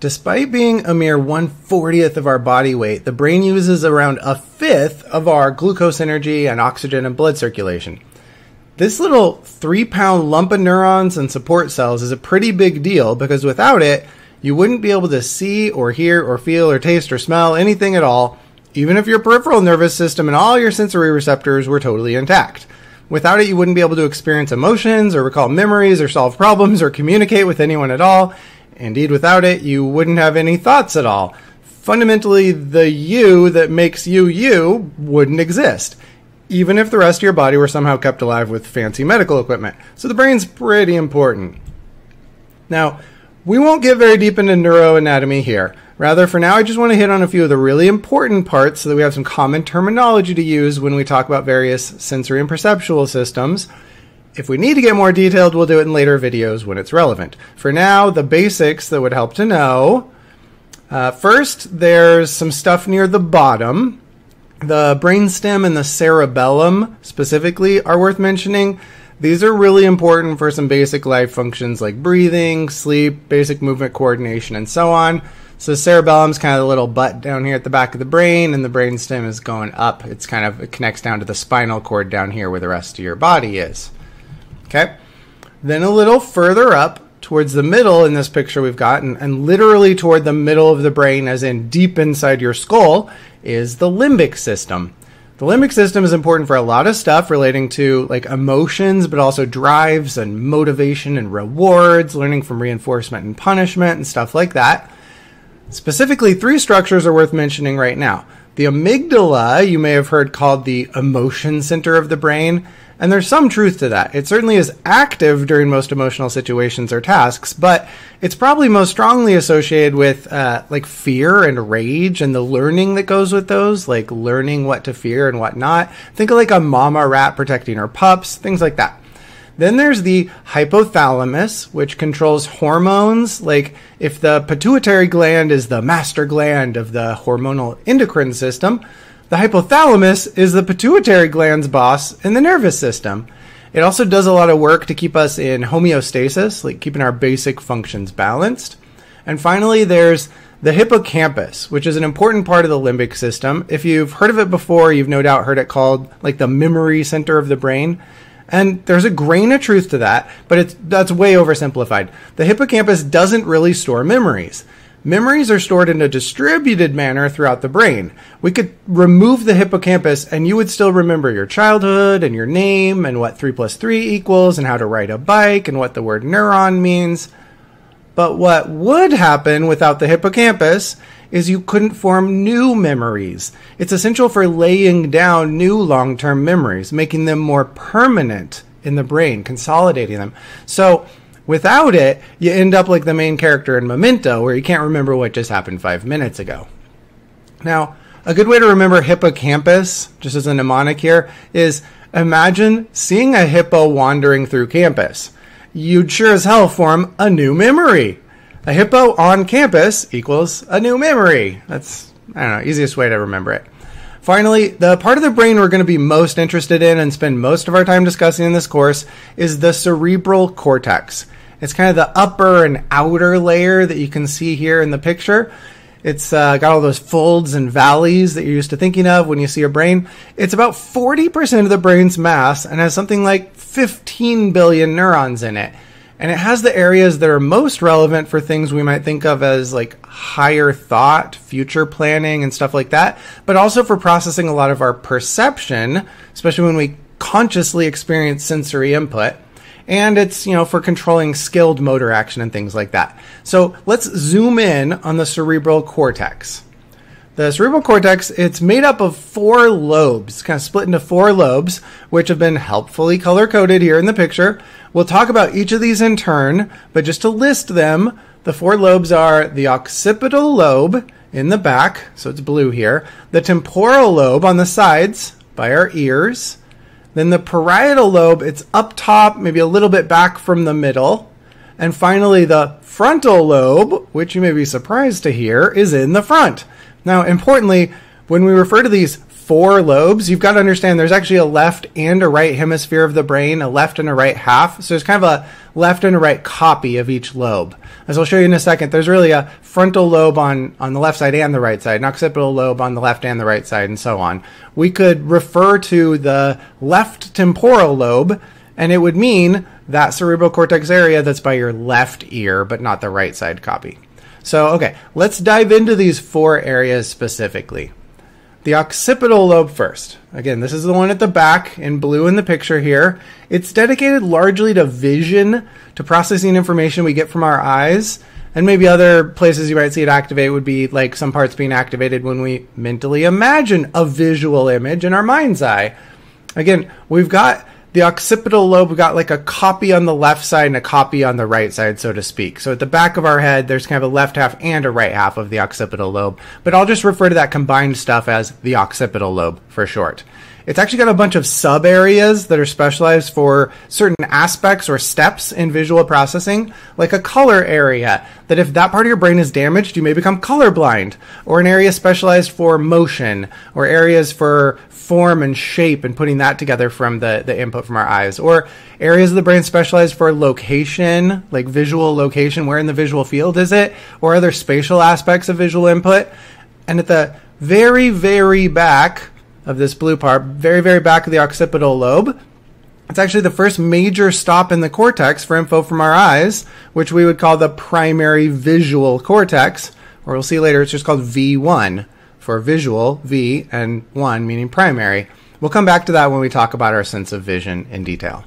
Despite being a mere 140th of our body weight, the brain uses around a fifth of our glucose energy and oxygen and blood circulation. This little three pound lump of neurons and support cells is a pretty big deal because without it, you wouldn't be able to see or hear or feel or taste or smell anything at all, even if your peripheral nervous system and all your sensory receptors were totally intact. Without it, you wouldn't be able to experience emotions or recall memories or solve problems or communicate with anyone at all. Indeed, without it, you wouldn't have any thoughts at all. Fundamentally, the you that makes you you wouldn't exist even if the rest of your body were somehow kept alive with fancy medical equipment. So the brain's pretty important. Now, we won't get very deep into neuroanatomy here. Rather, for now, I just want to hit on a few of the really important parts so that we have some common terminology to use when we talk about various sensory and perceptual systems. If we need to get more detailed, we'll do it in later videos when it's relevant. For now, the basics that would help to know. Uh, first, there's some stuff near the bottom the brainstem and the cerebellum specifically are worth mentioning. These are really important for some basic life functions like breathing, sleep, basic movement coordination, and so on. So cerebellum's kind of the little butt down here at the back of the brain, and the brainstem is going up. It's kind of it connects down to the spinal cord down here where the rest of your body is. Okay. Then a little further up towards the middle in this picture we've got, and, and literally toward the middle of the brain, as in deep inside your skull, is the limbic system. The limbic system is important for a lot of stuff relating to like emotions, but also drives and motivation and rewards, learning from reinforcement and punishment and stuff like that. Specifically, three structures are worth mentioning right now. The amygdala, you may have heard called the emotion center of the brain, and there's some truth to that. It certainly is active during most emotional situations or tasks, but it's probably most strongly associated with uh, like fear and rage and the learning that goes with those, like learning what to fear and what not. Think of like a mama rat protecting her pups, things like that. Then there's the hypothalamus, which controls hormones. Like if the pituitary gland is the master gland of the hormonal endocrine system, the hypothalamus is the pituitary gland's boss in the nervous system. It also does a lot of work to keep us in homeostasis, like keeping our basic functions balanced. And finally, there's the hippocampus, which is an important part of the limbic system. If you've heard of it before, you've no doubt heard it called like the memory center of the brain. And there's a grain of truth to that, but it's that's way oversimplified. The hippocampus doesn't really store memories. Memories are stored in a distributed manner throughout the brain. We could remove the hippocampus and you would still remember your childhood and your name and what 3 plus 3 equals and how to ride a bike and what the word neuron means. But what would happen without the hippocampus is you couldn't form new memories. It's essential for laying down new long term memories, making them more permanent in the brain, consolidating them. So Without it, you end up like the main character in Memento, where you can't remember what just happened five minutes ago. Now, a good way to remember hippocampus, just as a mnemonic here, is imagine seeing a hippo wandering through campus. You'd sure as hell form a new memory. A hippo on campus equals a new memory. That's, I don't know, easiest way to remember it. Finally, the part of the brain we're going to be most interested in and spend most of our time discussing in this course is the cerebral cortex. It's kind of the upper and outer layer that you can see here in the picture. It's uh, got all those folds and valleys that you're used to thinking of when you see a brain. It's about 40% of the brain's mass and has something like 15 billion neurons in it. And it has the areas that are most relevant for things we might think of as like higher thought, future planning, and stuff like that, but also for processing a lot of our perception, especially when we consciously experience sensory input and it's you know for controlling skilled motor action and things like that. So let's zoom in on the cerebral cortex. The cerebral cortex, it's made up of four lobes, kind of split into four lobes, which have been helpfully color coded here in the picture. We'll talk about each of these in turn, but just to list them, the four lobes are the occipital lobe in the back, so it's blue here, the temporal lobe on the sides by our ears, then the parietal lobe, it's up top, maybe a little bit back from the middle. And finally, the frontal lobe, which you may be surprised to hear, is in the front. Now, importantly, when we refer to these four lobes, you've got to understand there's actually a left and a right hemisphere of the brain, a left and a right half. So there's kind of a left and a right copy of each lobe. As I'll show you in a second, there's really a frontal lobe on, on the left side and the right side, an occipital lobe on the left and the right side, and so on. We could refer to the left temporal lobe, and it would mean that cerebral cortex area that's by your left ear, but not the right side copy. So, okay, let's dive into these four areas specifically. The occipital lobe first. Again, this is the one at the back in blue in the picture here. It's dedicated largely to vision, to processing information we get from our eyes. And maybe other places you might see it activate would be like some parts being activated when we mentally imagine a visual image in our mind's eye. Again, we've got the occipital lobe, got like a copy on the left side and a copy on the right side, so to speak. So at the back of our head, there's kind of a left half and a right half of the occipital lobe. But I'll just refer to that combined stuff as the occipital lobe for short. It's actually got a bunch of sub areas that are specialized for certain aspects or steps in visual processing, like a color area, that if that part of your brain is damaged, you may become colorblind, or an area specialized for motion, or areas for form and shape and putting that together from the, the input from our eyes, or areas of the brain specialized for location, like visual location, where in the visual field is it, or other spatial aspects of visual input. And at the very, very back, of this blue part, very, very back of the occipital lobe. It's actually the first major stop in the cortex for info from our eyes, which we would call the primary visual cortex, or we'll see later it's just called V1 for visual, V, and 1 meaning primary. We'll come back to that when we talk about our sense of vision in detail.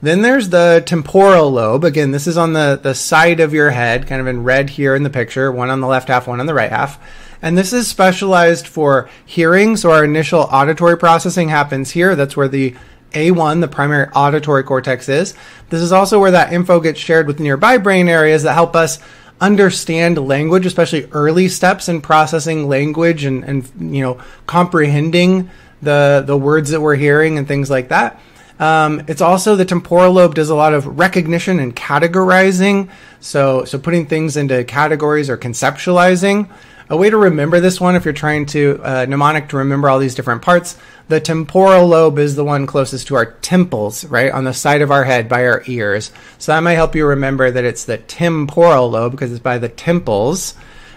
Then there's the temporal lobe. Again, this is on the, the side of your head, kind of in red here in the picture, one on the left half, one on the right half. And this is specialized for hearing. So our initial auditory processing happens here. That's where the A1, the primary auditory cortex is. This is also where that info gets shared with nearby brain areas that help us understand language, especially early steps in processing language and, and you know, comprehending the, the words that we're hearing and things like that. Um, it's also the temporal lobe does a lot of recognition and categorizing. So, so putting things into categories or conceptualizing. A way to remember this one, if you're trying to uh, mnemonic to remember all these different parts, the temporal lobe is the one closest to our temples, right, on the side of our head by our ears. So that might help you remember that it's the temporal lobe because it's by the temples.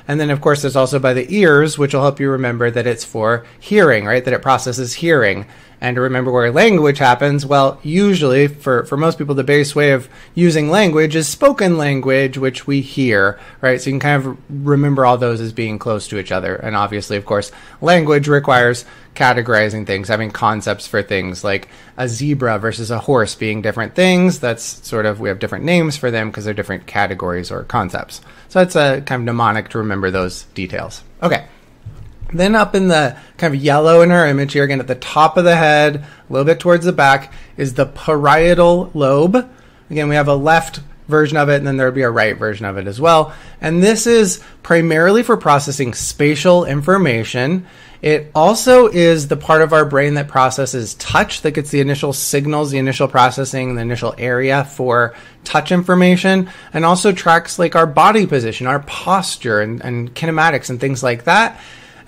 And then, of course, there's also by the ears, which will help you remember that it's for hearing, right? That it processes hearing and to remember where language happens, well, usually for, for most people, the base way of using language is spoken language, which we hear, right? So you can kind of remember all those as being close to each other. And obviously, of course, language requires categorizing things, having concepts for things like a zebra versus a horse being different things. That's sort of, we have different names for them because they're different categories or concepts. So that's a kind of mnemonic to remember those details. Okay. Then up in the kind of yellow in our image here, again at the top of the head, a little bit towards the back, is the parietal lobe. Again, we have a left version of it, and then there would be a right version of it as well. And this is primarily for processing spatial information. It also is the part of our brain that processes touch, that gets the initial signals, the initial processing, the initial area for touch information, and also tracks like our body position, our posture, and, and kinematics, and things like that.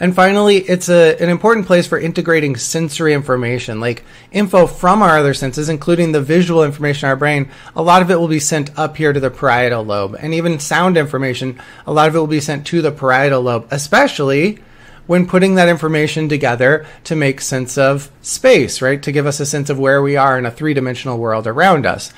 And finally, it's a, an important place for integrating sensory information, like info from our other senses, including the visual information in our brain. A lot of it will be sent up here to the parietal lobe. And even sound information, a lot of it will be sent to the parietal lobe, especially when putting that information together to make sense of space, right? To give us a sense of where we are in a three dimensional world around us.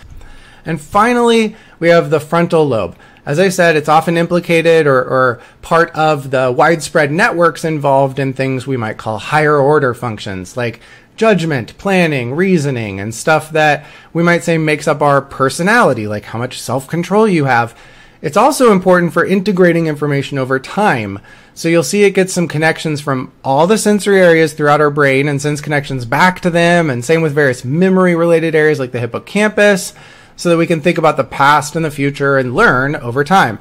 And finally, we have the frontal lobe. As I said, it's often implicated or, or, part of the widespread networks involved in things we might call higher order functions, like judgment, planning, reasoning, and stuff that we might say makes up our personality, like how much self control you have. It's also important for integrating information over time. So you'll see it gets some connections from all the sensory areas throughout our brain and sends connections back to them, and same with various memory related areas like the hippocampus so that we can think about the past and the future and learn over time.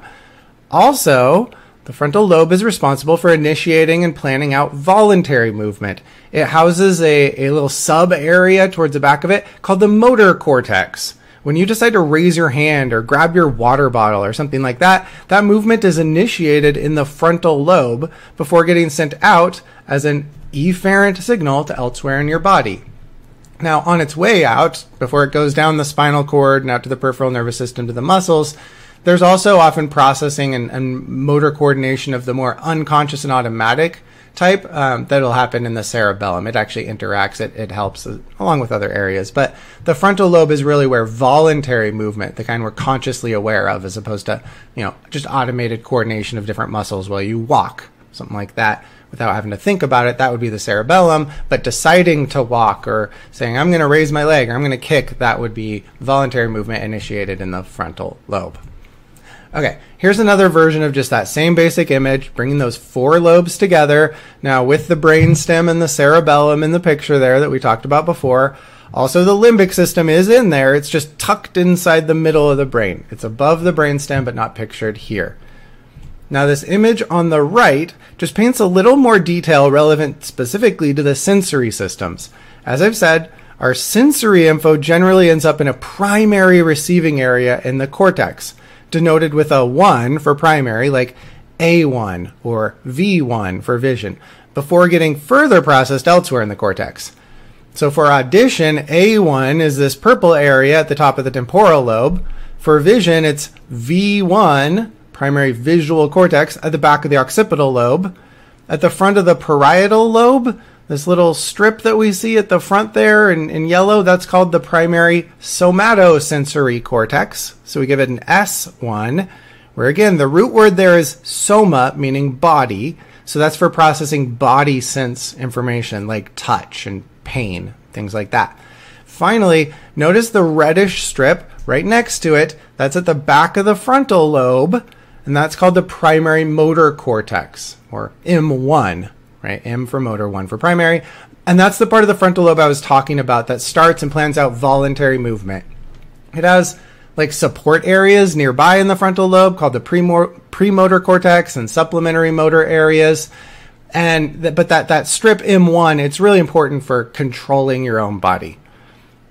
Also, the frontal lobe is responsible for initiating and planning out voluntary movement. It houses a, a little sub area towards the back of it called the motor cortex. When you decide to raise your hand or grab your water bottle or something like that, that movement is initiated in the frontal lobe before getting sent out as an efferent signal to elsewhere in your body. Now, on its way out, before it goes down the spinal cord and out to the peripheral nervous system to the muscles, there's also often processing and, and motor coordination of the more unconscious and automatic type um, that'll happen in the cerebellum. It actually interacts, it, it helps uh, along with other areas. But the frontal lobe is really where voluntary movement, the kind we're consciously aware of, as opposed to, you know, just automated coordination of different muscles while you walk, something like that, without having to think about it, that would be the cerebellum. But deciding to walk or saying, I'm going to raise my leg or I'm going to kick, that would be voluntary movement initiated in the frontal lobe. Okay, here's another version of just that same basic image, bringing those four lobes together. Now, with the brainstem and the cerebellum in the picture there that we talked about before. Also, the limbic system is in there. It's just tucked inside the middle of the brain. It's above the brainstem, but not pictured here. Now, this image on the right just paints a little more detail relevant specifically to the sensory systems. As I've said, our sensory info generally ends up in a primary receiving area in the cortex denoted with a 1 for primary, like A1 or V1 for vision, before getting further processed elsewhere in the cortex. So for audition, A1 is this purple area at the top of the temporal lobe. For vision, it's V1, primary visual cortex, at the back of the occipital lobe. At the front of the parietal lobe, this little strip that we see at the front there in, in yellow, that's called the primary somatosensory cortex. So we give it an S1, where again, the root word there is soma, meaning body. So that's for processing body sense information like touch and pain, things like that. Finally, notice the reddish strip right next to it. That's at the back of the frontal lobe, and that's called the primary motor cortex, or M1 right? M for motor, one for primary. And that's the part of the frontal lobe I was talking about that starts and plans out voluntary movement. It has like support areas nearby in the frontal lobe called the premotor cortex and supplementary motor areas. And th- but that that strip M1, it's really important for controlling your own body.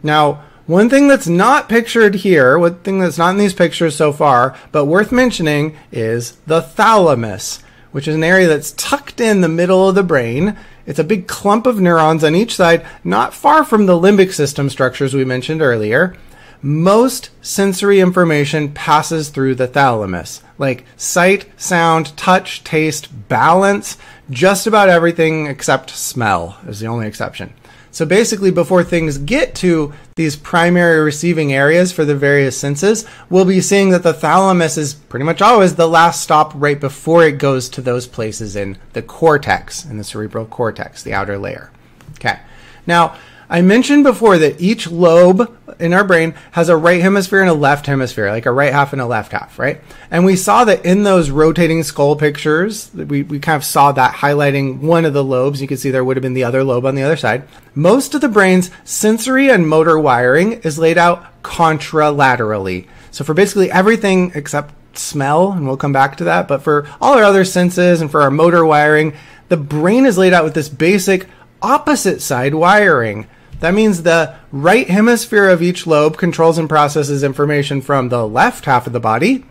Now, one thing that's not pictured here, one thing that's not in these pictures so far, but worth mentioning is the thalamus which is an area that's tucked in the middle of the brain. It's a big clump of neurons on each side, not far from the limbic system structures we mentioned earlier. Most sensory information passes through the thalamus, like sight, sound, touch, taste, balance, just about everything except smell is the only exception. So basically, before things get to these primary receiving areas for the various senses, we'll be seeing that the thalamus is pretty much always the last stop right before it goes to those places in the cortex, in the cerebral cortex, the outer layer. Okay. Now, I mentioned before that each lobe in our brain has a right hemisphere and a left hemisphere, like a right half and a left half, right? And we saw that in those rotating skull pictures, we, we kind of saw that highlighting one of the lobes. You can see there would have been the other lobe on the other side. Most of the brain's sensory and motor wiring is laid out contralaterally. So for basically everything except smell, and we'll come back to that, but for all our other senses and for our motor wiring, the brain is laid out with this basic opposite side wiring. That means the right hemisphere of each lobe controls and processes information from the left half of the body,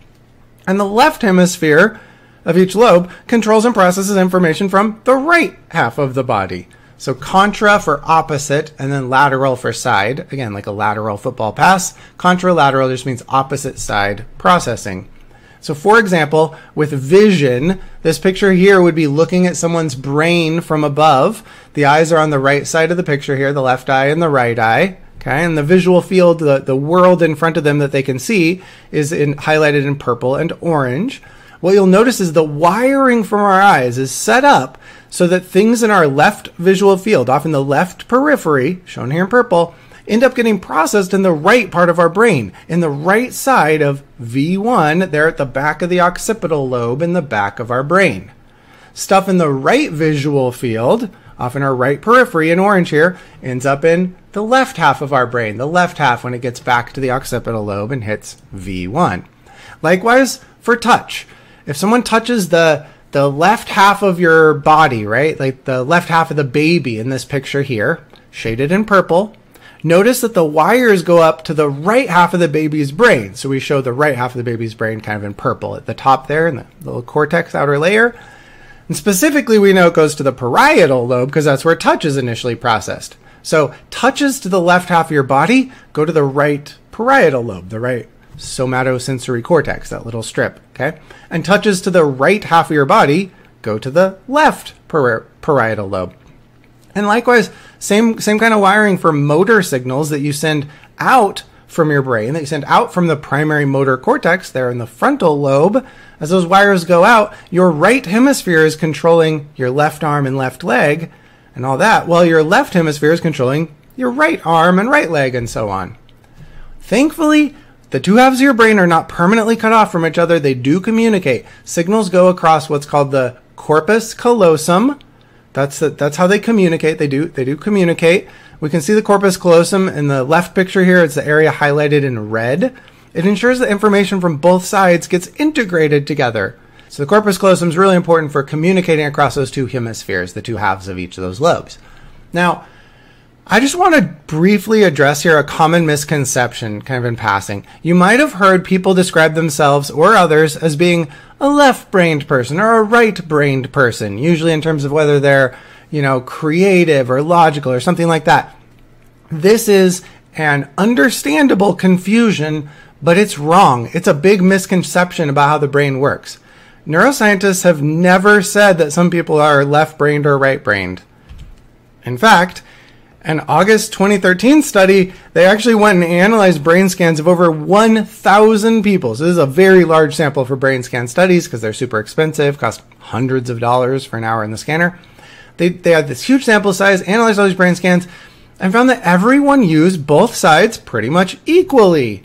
and the left hemisphere of each lobe controls and processes information from the right half of the body. So contra for opposite and then lateral for side. Again, like a lateral football pass. Contralateral just means opposite side processing. So, for example, with vision, this picture here would be looking at someone's brain from above. The eyes are on the right side of the picture here, the left eye and the right eye. Okay, and the visual field, the, the world in front of them that they can see, is in, highlighted in purple and orange. What you'll notice is the wiring from our eyes is set up so that things in our left visual field, often the left periphery, shown here in purple, end up getting processed in the right part of our brain, in the right side of V1, there at the back of the occipital lobe in the back of our brain. Stuff in the right visual field, often our right periphery in orange here, ends up in the left half of our brain, the left half when it gets back to the occipital lobe and hits V1. Likewise, for touch. If someone touches the the left half of your body, right? Like the left half of the baby in this picture here, shaded in purple, Notice that the wires go up to the right half of the baby's brain. So we show the right half of the baby's brain kind of in purple at the top there in the little cortex outer layer. And specifically, we know it goes to the parietal lobe because that's where touch is initially processed. So touches to the left half of your body go to the right parietal lobe, the right somatosensory cortex, that little strip, okay? And touches to the right half of your body go to the left par- parietal lobe. And likewise, same same kind of wiring for motor signals that you send out from your brain, that you send out from the primary motor cortex there in the frontal lobe. As those wires go out, your right hemisphere is controlling your left arm and left leg and all that, while your left hemisphere is controlling your right arm and right leg and so on. Thankfully, the two halves of your brain are not permanently cut off from each other. They do communicate. Signals go across what's called the corpus callosum. That's the, that's how they communicate. They do they do communicate. We can see the corpus callosum in the left picture here. It's the area highlighted in red. It ensures that information from both sides gets integrated together. So the corpus callosum is really important for communicating across those two hemispheres, the two halves of each of those lobes. Now, I just want to briefly address here a common misconception, kind of in passing. You might have heard people describe themselves or others as being a left brained person or a right brained person, usually in terms of whether they're, you know, creative or logical or something like that. This is an understandable confusion, but it's wrong. It's a big misconception about how the brain works. Neuroscientists have never said that some people are left brained or right brained. In fact, an August 2013 study, they actually went and analyzed brain scans of over 1,000 people. So this is a very large sample for brain scan studies because they're super expensive, cost hundreds of dollars for an hour in the scanner. They, they had this huge sample size, analyzed all these brain scans, and found that everyone used both sides pretty much equally.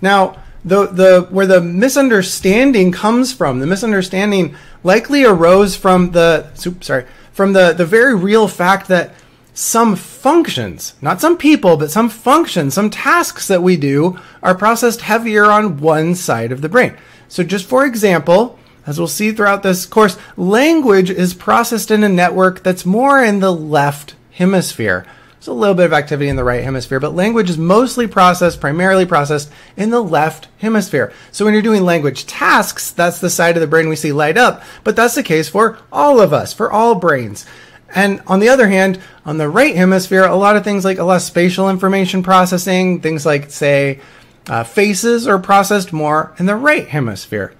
Now, the, the, where the misunderstanding comes from, the misunderstanding likely arose from the, sorry, from the, the very real fact that some functions, not some people, but some functions, some tasks that we do are processed heavier on one side of the brain. So, just for example, as we'll see throughout this course, language is processed in a network that's more in the left hemisphere. There's a little bit of activity in the right hemisphere, but language is mostly processed, primarily processed in the left hemisphere. So when you're doing language tasks, that's the side of the brain we see light up, but that's the case for all of us, for all brains. And on the other hand, on the right hemisphere, a lot of things like a lot of spatial information processing, things like, say, uh, faces are processed more in the right hemisphere.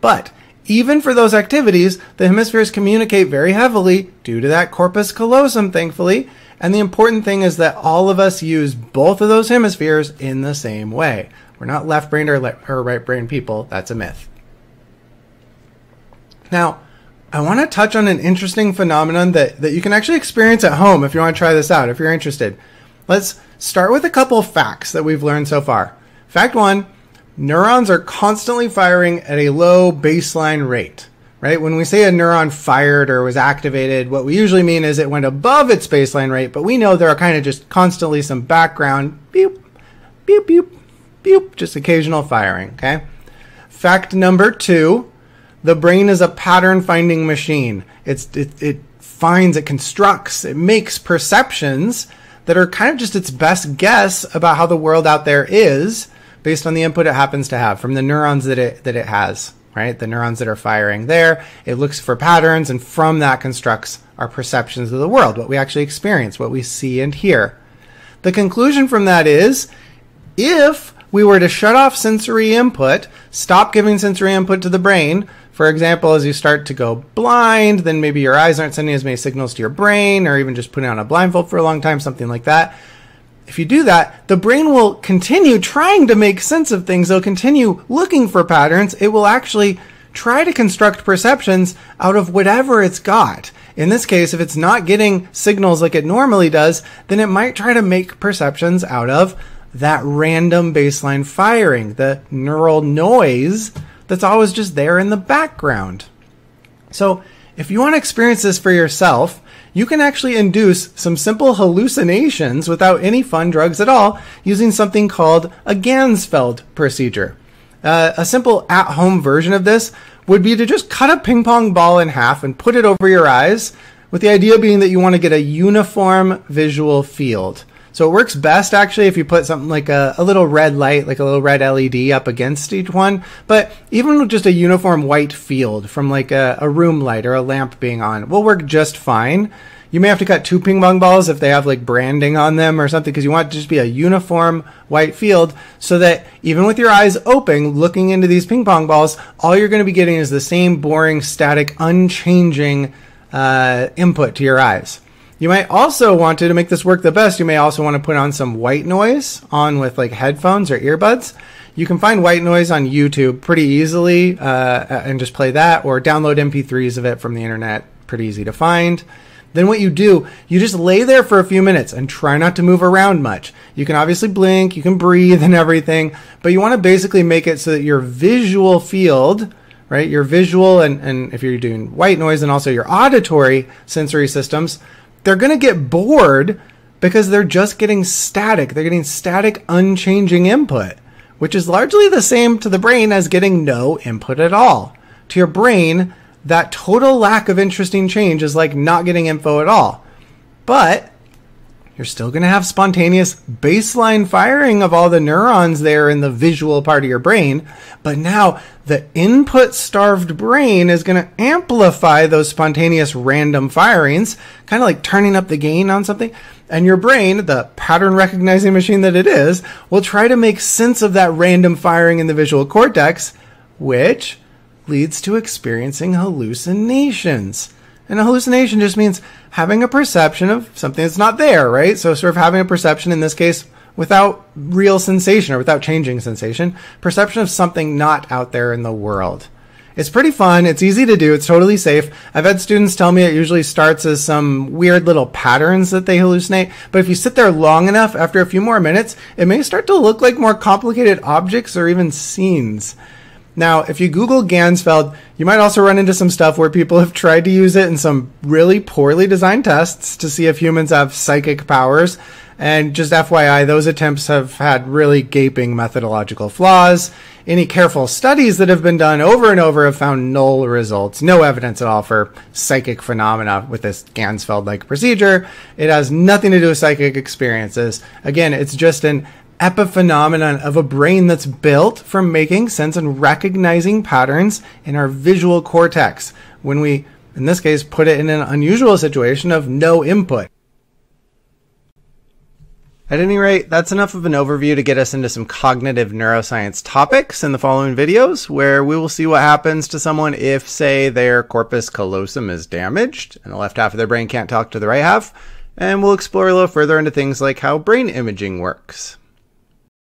But even for those activities, the hemispheres communicate very heavily due to that corpus callosum, thankfully. And the important thing is that all of us use both of those hemispheres in the same way. We're not left brained or, or right brained people. That's a myth. Now, I want to touch on an interesting phenomenon that, that you can actually experience at home if you want to try this out, if you're interested. Let's start with a couple of facts that we've learned so far. Fact one neurons are constantly firing at a low baseline rate, right? When we say a neuron fired or was activated, what we usually mean is it went above its baseline rate, but we know there are kind of just constantly some background beep, beep, beep, beep, just occasional firing, okay? Fact number two the brain is a pattern finding machine. It's, it, it finds, it constructs, it makes perceptions that are kind of just its best guess about how the world out there is based on the input it happens to have from the neurons that it, that it has, right? The neurons that are firing there. It looks for patterns and from that constructs our perceptions of the world, what we actually experience, what we see and hear. The conclusion from that is if we were to shut off sensory input, stop giving sensory input to the brain, for example, as you start to go blind, then maybe your eyes aren't sending as many signals to your brain, or even just putting on a blindfold for a long time, something like that. If you do that, the brain will continue trying to make sense of things. It'll continue looking for patterns. It will actually try to construct perceptions out of whatever it's got. In this case, if it's not getting signals like it normally does, then it might try to make perceptions out of that random baseline firing, the neural noise that's always just there in the background. So, if you want to experience this for yourself, you can actually induce some simple hallucinations without any fun drugs at all using something called a Ganzfeld procedure. Uh, a simple at home version of this would be to just cut a ping pong ball in half and put it over your eyes, with the idea being that you want to get a uniform visual field. So it works best actually if you put something like a, a little red light, like a little red LED up against each one. But even with just a uniform white field from like a, a room light or a lamp being on will work just fine. You may have to cut two ping pong balls if they have like branding on them or something because you want to just be a uniform white field so that even with your eyes open looking into these ping pong balls, all you're going to be getting is the same boring, static, unchanging uh, input to your eyes. You might also want to, to make this work the best, you may also want to put on some white noise on with like headphones or earbuds. You can find white noise on YouTube pretty easily uh, and just play that or download MP3s of it from the internet. Pretty easy to find. Then what you do, you just lay there for a few minutes and try not to move around much. You can obviously blink, you can breathe and everything, but you want to basically make it so that your visual field, right, your visual and, and if you're doing white noise and also your auditory sensory systems, they're going to get bored because they're just getting static. They're getting static, unchanging input, which is largely the same to the brain as getting no input at all. To your brain, that total lack of interesting change is like not getting info at all. But you're still going to have spontaneous baseline firing of all the neurons there in the visual part of your brain. But now the input starved brain is going to amplify those spontaneous random firings, kind of like turning up the gain on something. And your brain, the pattern recognizing machine that it is, will try to make sense of that random firing in the visual cortex, which leads to experiencing hallucinations. And a hallucination just means having a perception of something that's not there, right? So sort of having a perception in this case without real sensation or without changing sensation, perception of something not out there in the world. It's pretty fun. It's easy to do. It's totally safe. I've had students tell me it usually starts as some weird little patterns that they hallucinate. But if you sit there long enough, after a few more minutes, it may start to look like more complicated objects or even scenes. Now, if you Google Ganzfeld, you might also run into some stuff where people have tried to use it in some really poorly designed tests to see if humans have psychic powers. And just FYI, those attempts have had really gaping methodological flaws. Any careful studies that have been done over and over have found null results. No evidence at all for psychic phenomena with this Ganzfeld like procedure. It has nothing to do with psychic experiences. Again, it's just an epiphenomenon of a brain that's built for making sense and recognizing patterns in our visual cortex when we, in this case, put it in an unusual situation of no input. At any rate, that's enough of an overview to get us into some cognitive neuroscience topics in the following videos, where we will see what happens to someone if, say, their corpus callosum is damaged and the left half of their brain can't talk to the right half, and we'll explore a little further into things like how brain imaging works.